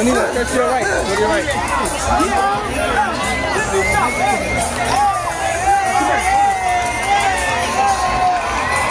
Anita, that's your right. Go to your right.